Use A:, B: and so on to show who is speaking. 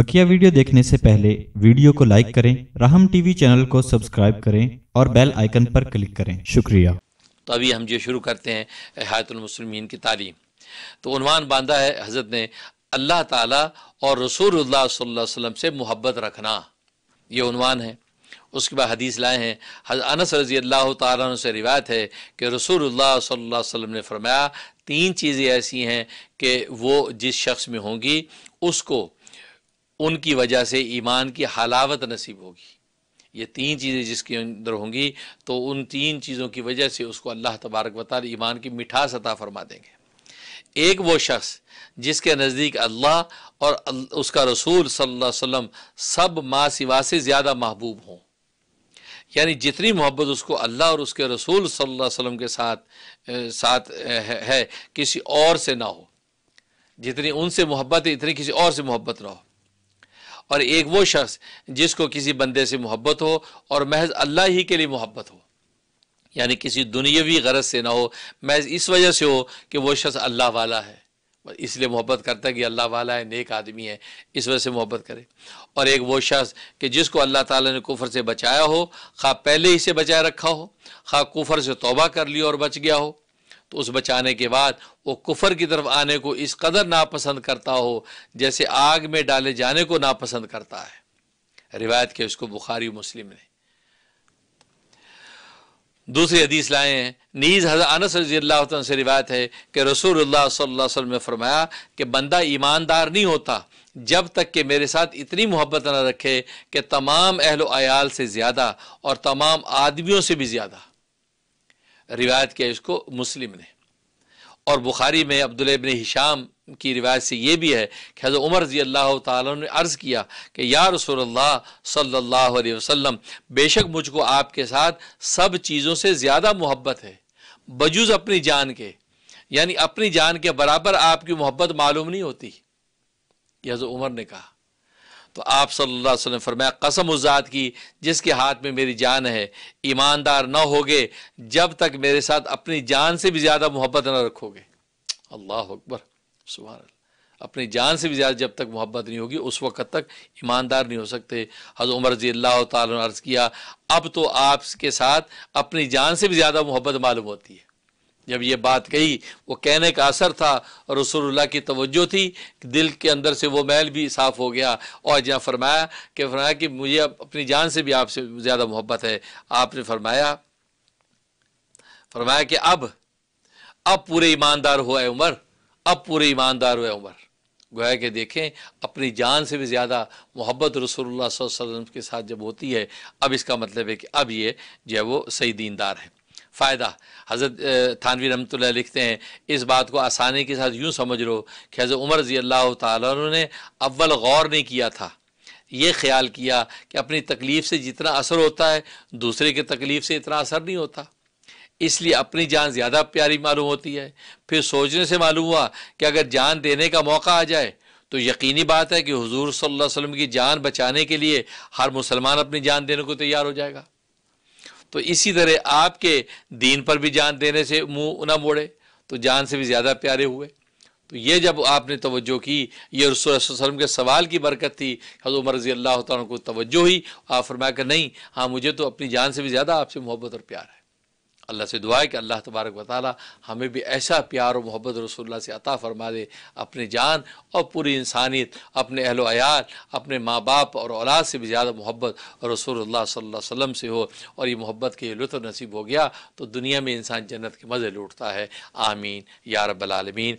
A: बकिया video देखने से पहले वीडियो को लाइक करें, राहम टीवी चैनल को सब्सक्राइब करें और बेल आइकन पर क्लिक करें। शुक्रिया।
B: तो अभी हम जो शुरू करते हैं हयातुलमसलमिन की तालीम। तो उनवान बांधा है हज़रत ने, अल्लाह ताला और अलैहि वसल्लम से मोहब्बत रखना। ये उनवान है। उसके बाद हदीस लाए हैं अनस रज़ी अल्लाह ताला से रिवायत है कि अलैहि वसल्लम ने फरमाया, तीन चीज़ें ऐसी हैं कि वो जिस शख्स में होंगी, उसको उनकी वजह से ईमान की हलावत नसीब होगी। ये तीन चीज़ें जिसके अंदर होंगी तो उन तीन चीज़ों की वजह से उसको अल्लाह तबारक वाल ईमान की मिठास अता फरमा देंगे। एक वो शख्स जिसके नज़दीक अल्लाह और उसका रसूल सल्लल्लाहु अलैहि वसल्लम सब माँ सिवा से ज़्यादा महबूब हों। यानी जितनी मोहब्बत उसको अल्लाह और उसके रसूल सल्लल्लाहु अलैहि वसल्लम के साथ साथ है, है किसी और से ना हो। जितनी उनसे मोहब्बत है इतनी किसी और से मोहब्बत ना हो। और एक वो शख्स जिसको किसी बंदे से मोहब्बत हो और महज अल्लाह ही के लिए मोहब्बत हो। यानी किसी दुनियावी गरज से ना हो, महज इस वजह से हो कि वो शख्स अल्लाह वाला है। इसलिए मोहब्बत करता है कि अल्लाह वाला है, नेक आदमी है, इस वजह से मोहब्बत करे। और एक वो शख्स कि जिसको अल्लाह ताला ने कुफर से बचाया हो, खा पहले ही से बचाए रखा हो, खा कुफर से तौबा कर लिया और बच गया हो। तो उस बचाने के बाद वो कुफर की तरफ़ आने को इस कदर नापसंद करता हो, जैसे आग में डाले जाने को नापसंद करता है। रिवायत के उसको बुखारी मुस्लिम ने। दूसरी हदीस लाए हैं नीज़ हज़रत अनस रज़ी अल्लाह से रिवायत है कि सल्लल्लाहु वसल्लम ने फरमाया कि बंदा ईमानदार नहीं होता, जब तक कि मेरे साथ इतनी मोहब्बत न रखे कि तमाम अहल आयाल से ज़्यादा और तमाम आदमियों से भी ज़्यादा। रिवायत किया इसको मुस्लिम ने। और बुखारी में अब्दुल इबन हिशाम की रिवायत से ये भी है कि हज़रत उमर रज़ी अल्लाह ताला ने अर्ज़ किया कि, या रसूलुल्लाह सल्लल्लाहु अलैहि वसल्लम, बेशक मुझको आपके साथ सब चीज़ों से ज़्यादा मोहब्बत है, बजुज़ अपनी जान के, यानी अपनी जान के बराबर आपकी मोहब्बत मालूम नहीं होती। यह हज़रत उमर ने कहा। तो आप सल्लल्लाहु अलैहि वसल्लम फरमाया, कसम उजात की जिसके हाथ में मेरी जान है। ईमानदार न होगे, जब तक मेरे साथ अपनी जान से भी ज़्यादा मोहब्बत न रखोगे। अल्लाह अकबर। सुबह अपनी जान से भी ज़्यादा जब तक मोहब्बत नहीं होगी, उस वक़्त तक ईमानदार नहीं हो सकते। हज़ उमर रज़ी अल्लाह तर्ज़ किया, अब तो आपके साथ अपनी जान से भी ज़्यादा मोहब्बत मालूम होती है। जब ये बात कही, वो कहने का असर था और रसूलुल्लाह की तवज्जो थी, दिल के अंदर से वो मैल भी साफ़ हो गया। और जहाँ फरमाया कि फरमाया कि मुझे अपनी जान से भी आपसे ज़्यादा मोहब्बत है। आपने फरमाया फरमाया कि अब अब पूरे ईमानदार हुआ उमर, अब पूरे ईमानदार हुए उमर। गोया कि देखें, अपनी जान से भी ज़्यादा मोहब्बत रसोल्ला के साथ जब होती है, अब इसका मतलब है कि अब ये जो है वो सही दीनदार है। फ़ायदा। हज़रत थानवी रमत लिखते हैं, इस बात को आसानी के साथ यूँ समझ लो कि हज़रत उमर रज़ी अल्लाह तने अव्वल गौर नहीं किया था। ये ख्याल किया कि अपनी तकलीफ़ से जितना असर होता है, दूसरे की तकलीफ़ से इतना असर नहीं होता। इसलिए अपनी जान ज़्यादा प्यारी मालूम होती है। फिर सोचने से मालूम हुआ कि अगर जान देने का मौका आ जाए तो यकीनी बात है कि हुजूर सल्लल्लाहु अलैहि वसल्लम की जान बचाने के लिए हर मुसलमान अपनी जान देने को तैयार हो जाएगा। तो इसी तरह आपके दीन पर भी जान देने से मुँह न मोड़े तो जान से भी ज़्यादा प्यारे हुए। तो ये जब आपने तवज्जो की, ये रसोलम के सवाल की बरकत थी, हज़रत उमर रज़ी अल्लाह को तवज्जो ही आप फरमाया नहीं हाँ मुझे तो अपनी जान से भी ज़्यादा आपसे मोहब्बत और प्यार है। अल्लाह से दुआ है कि अल्लाह तबारक वाली हमें भी ऐसा प्यार और मोहब्बत रसोल्ला से अता फरमा दे अपनी जान और पूरी इंसानियत, अपने अहल आयाल अपने माँ बाप और औलाद से भी ज़्यादा मोहब्बत रसोल्ला वसम से हो। और ये मोहब्बत के लुत्फ नसीब हो गया तो दुनिया में इंसान जन्नत के मज़े लूटता है। आमीन। या रबालमीन